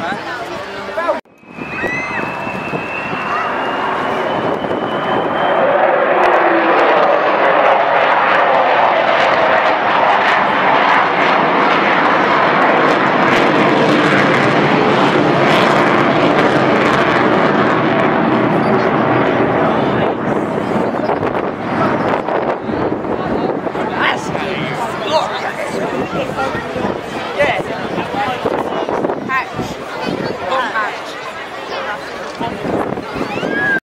来